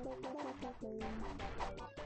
バイバイバイ。